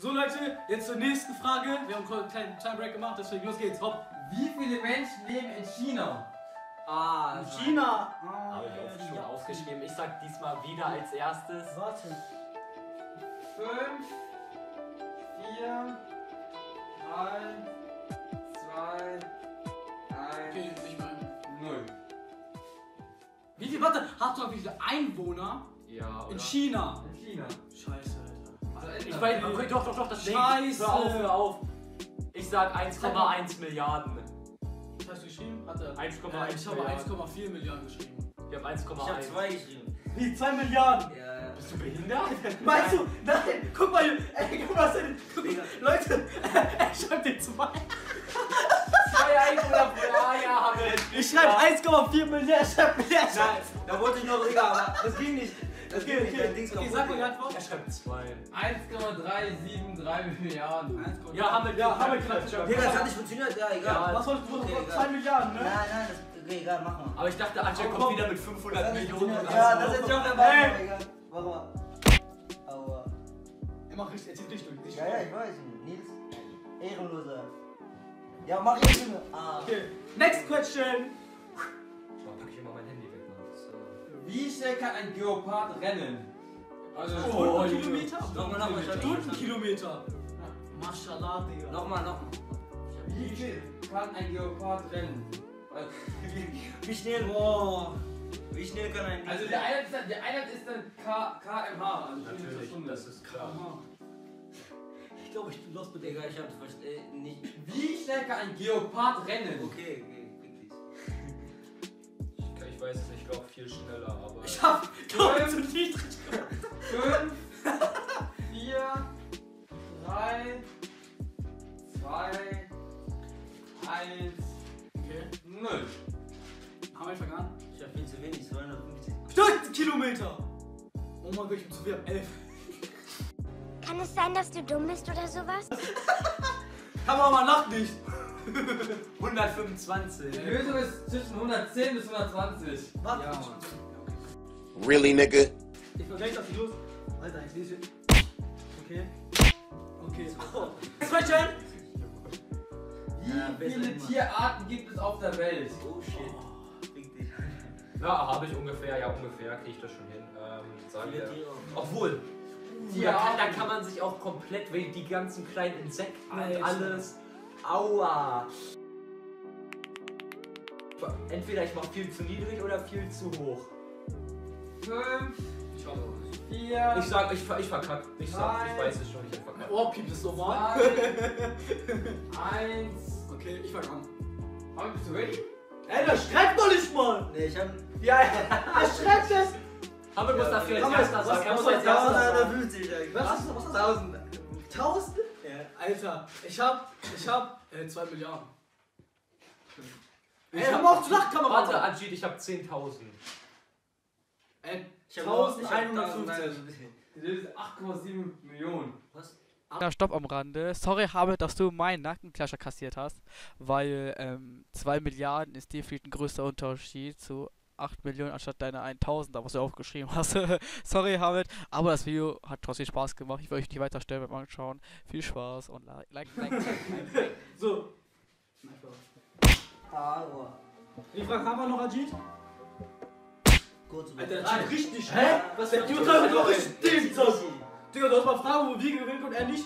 So Leute, jetzt zur nächsten Frage. Wir haben einen kleinen Timebreak gemacht, deswegen los geht's. Hopp. Wie viele Menschen leben in China? Ah, In China. Habe ich auch schon aufgeschrieben. Ich sag diesmal wieder als erstes. Warte. 5, 4, 3, 2, 1, Okay, nicht mal. 0. Wie viel, warte, habt ihr wie viele Einwohner Ja, in oder? China? In China. Scheiße. Ich weiß, okay, doch, doch, doch, das Scheiße. Hör auf, hör auf. Ich sag 1,1 Milliarden. Was hast du geschrieben? Hat er. 1,1 Äh, ich habe Milliarden. 1,4 Milliarden geschrieben. Ich hab 1,1. Ich habe zwei geschrieben. Wie, 2 Milliarden? Ja, Bist du behindert? Meinst du? Nein, guck mal, ey, guck mal, was denn? Guck Leute, er schreibt den 2. Zwei Einwohner pro Jahr haben wir. Ich schreibe 1,4 Milliarden, er schreibt Milliarden. Nein, da wollte ich noch Digga, aber das ging nicht. Das Okay, okay. Dein Dings Okay, sag mal die. Antwort. Er schreibt 2. 1,373 Milliarden. Ja, haben wir Ja, haben wir. Digga, das hat nicht funktioniert. Ja, egal. Ja, Was wolltest du? Okay, 2 egal. Milliarden, Nein, ne? nein, das, okay, egal, mach mal. Aber ich dachte, Oh, kommt komm. wieder mit 500 Millionen. Ja, das hätte ich auch. Egal. Mach mal. Aua. Er macht richtig, er zieht dich durch. dich Ja, ja, ich weiß. Nils, Ehrenloser. Ja, mach Junge. Ah. Okay, next question. Wie schnell kann ein Geopard rennen? Also, Oh. Kilometer? Nochmal, nochmal, Stundenkilometer. Maschallah, Digga. Nochmal, nochmal. wie schnell kann ein Geopard rennen? Wie schnell, boah. Wie schnell kann ein Also, der Einheit ist dann, der Einheit ist dann K, kmh. Also Natürlich, Stunde. das ist klar. Aha. Ich glaube, ich bin lost mit Digga, ich hab's verstanden. Nicht. Wie schnell kann ein Geopard rennen? Okay, weiß es nicht, ich glaube viel schneller, aber. Ich hab, ich, zu niedrig. 5, 4, 3, 2, 1, Okay, 0. haben wir schon an? Ich hab viel zu wenig, 250. Stundenkilometer. Oh mein Gott, ich bin zu viel ab 11. Kann es sein, dass du dumm bist oder sowas? Kann man mal nach nicht. 125. Die Lösung ist zwischen 110 bis 120. Warte. Ja, Mann. Really, nigga? Ich vergleiche das los. Alter, ich lese. Okay. Okay. Oh. Question. Wie viele. Tierarten gibt es auf der Welt? Oh shit. Dich. Ja, habe ich ungefähr, ja ungefähr, kriege ich das schon hin. Ähm, sagen wir. Obwohl, da kann, da kann man sich auch komplett, weil die ganzen kleinen Insekten und alles. Aua! Entweder ich mache viel zu niedrig oder viel zu hoch. 5, Ich hoffe. 4, Ich sag, ich, ver- ich verkack. Ich sag, ich weiß es schon, ich hab verkackt. Ohr piept es so mal. 1. Okay, ich fang an. Aber bist du ready? Ey, das schreibt doch nicht mal. Nee, ich hab. Ja, er schreibt es. Aber du musst dafür als Aber erster was- sagen. Er was muss soll als das erster sein? sagen. 250, Digga. Was ist was ist das? 1000. Tausend? Ja. Alter, ich hab, ich hab, äh, 2 Milliarden. Ey, hör mal auf zu lachen, Kamera. Warte, Ajit, ich hab 10.000. Ey, Ich hab noch- 1150. Die Lösung ist 8,7 Millionen. Kleiner Stopp am Rande. Sorry, habe, dass du meinen Nackenklascher kassiert hast, weil ähm, 2 Milliarden ist definitiv ein größter Unterschied zu 8 Millionen anstatt deiner 1000, da was du aufgeschrieben hast. Sorry, Hamid, aber das Video hat trotzdem Spaß gemacht. Ich will euch nicht weiter stellen beim Anschauen. Viel Spaß und like, like, like. like. So. Aua. Wie viel haben wir noch, Ajit? Kurz. Alter, Ajit richtig, hä? Was der Junge hat doch richtig so. Digga, du hast mal Fragen, wo wir gewinnen und er nicht.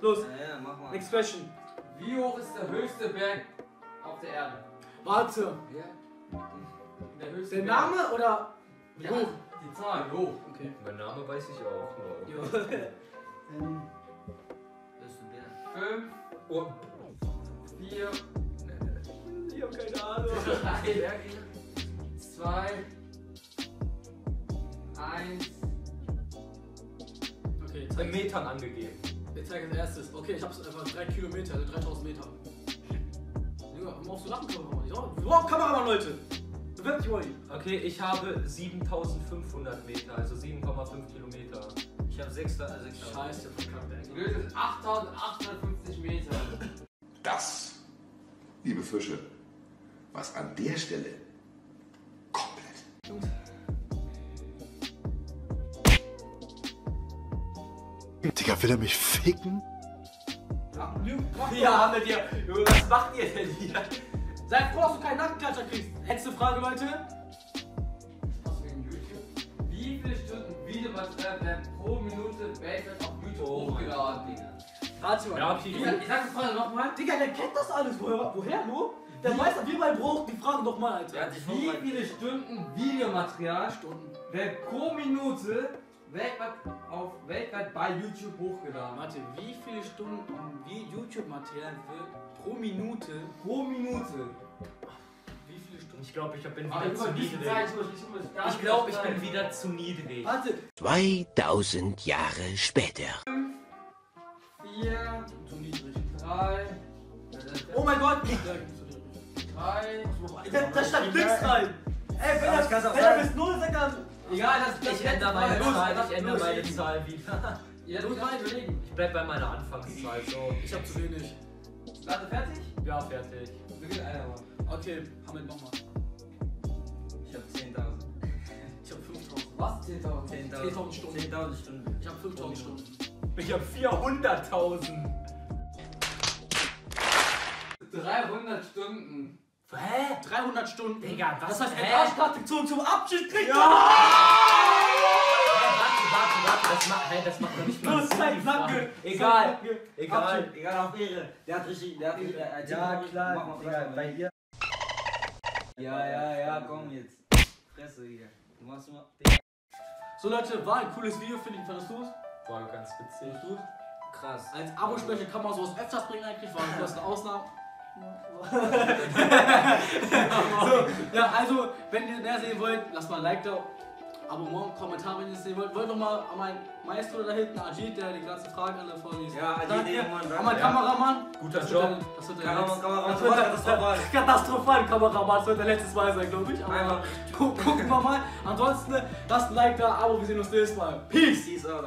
Los, Ja, ja, mach mal. next question. Wie hoch ist der höchste Berg auf der Erde? Warte, Ja. Der höchste der. Name oder wie Ja, hoch? Die Zahl, wie hoch? Okay. Mein Name weiß ich auch. nur. ähm, Bist du der? 5, Oh. 4, ich hab keine Ahnung. 3, 2, 1. Okay, In zeig, Metern angegeben. ich zeige als erstes. Okay, ich hab's einfach 3 Kilometer, also 3000 Meter. Junge, hör mal auf zu lachen, Kameramann. Ja, Wow, Kameramann, Leute. Bewirb dich, Wally. Okay, ich habe 7500 Meter, also 7,5 Kilometer. Ich hab 6000. Also 6000. Scheiße, verkackt, ey. Lösung ist 8850 Meter. Das, liebe Fische, was an der Stelle komplett Digga, will er mich ficken? Ja, wir dir. Was macht ihr denn hier? Sei froh, dass du keinen Nackenklatscher kriegst. Letzte Frage, Leute. Was wegen YouTube? Wie viele Stunden Videomaterial werden pro Minute weltweit auf YouTube hochgeladen, Digga? Rate mal. Ja, okay. Ich sag, die Frage nochmal. Digga, der kennt das alles. Woher, woher nur? Der weiß auf jeden Fall Bruch. Die Frage doch mal, Alter. Wie viele Stunden Videomaterial Stunden. werden pro Minute weltweit, auf, weltweit bei YouTube hochgeladen? Warte, wie viele Stunden wie YouTube-Material wird pro Minute? Pro Minute. Wie viele Stunden? Ich glaube, ich bin Ah, wieder ich zu niedrig. Ich glaube, ich bin wieder zu niedrig. Warte. 2000 Jahre später. Vier, Zu niedrig. drei, Oh mein Gott. Ja, zu niedrig. drei. Da, da stand nichts rein. Ey, wenn er bis 0 sagt, dann... Egal, das das Ich ändere meine Los, Zahl, das- ich ändere los, meine easy. Zahl wieder. Ja, du kannst überlegen. Ich bleib bei meiner Anfangszahl so. Ich hab zu wenig. Warte, fertig? Ja, fertig. Beginn einer mal. Okay, Hamid, nochmal. Ich hab 10.000. Ich hab 5000. Was? 10.000. 10.000 Stunden. 10.000 Stunden. Ich hab 5000 Stunden. Ich hab 400.000. 300 Stunden. Hä? 300 Stunden. Digga, was? Das heißt, Hä? ein Arschkarte zum, zum Abschied kriegt Hä, warte, warte, warte. Das macht, hä, das macht doch nicht mal die Frage. Sacke. Egal, egal. Egal auf Ehre. Der hat richtig, der hat richtig, äh, Ja, Mach klar. mal, Digga, bei dir. Ja, ja, ja, komm jetzt. Fresse, Digga. Du machst mal. So Leute, war ein cooles Video, finde ich. Fandest du es? War ganz witzig. Du Krass. Als Abo-Sprecher kann man sowas öfters bringen eigentlich, war das eine Ausnahme. So, ja, also, wenn ihr mehr sehen wollt, lasst mal ein Like da. Abonnement, Kommentar, wenn ihr es sehen wollt. Wollt noch mal an meinen Maestro da hinten, Ajit, der die ganzen Fragen alle vorliest. Ja, Ajit, Danke. An meinen. Kameramann. Guter Das Job. wird der- Das wird der Kameramann, Kameramann, katastrophal. Katastrophal, Kameramann. Das wird der letzte Mal sein, glaube ich. Aber gucken wir mal. Ansonsten, lasst ein Like da, Abo, wir sehen uns nächstes Mal. Peace! Peace out.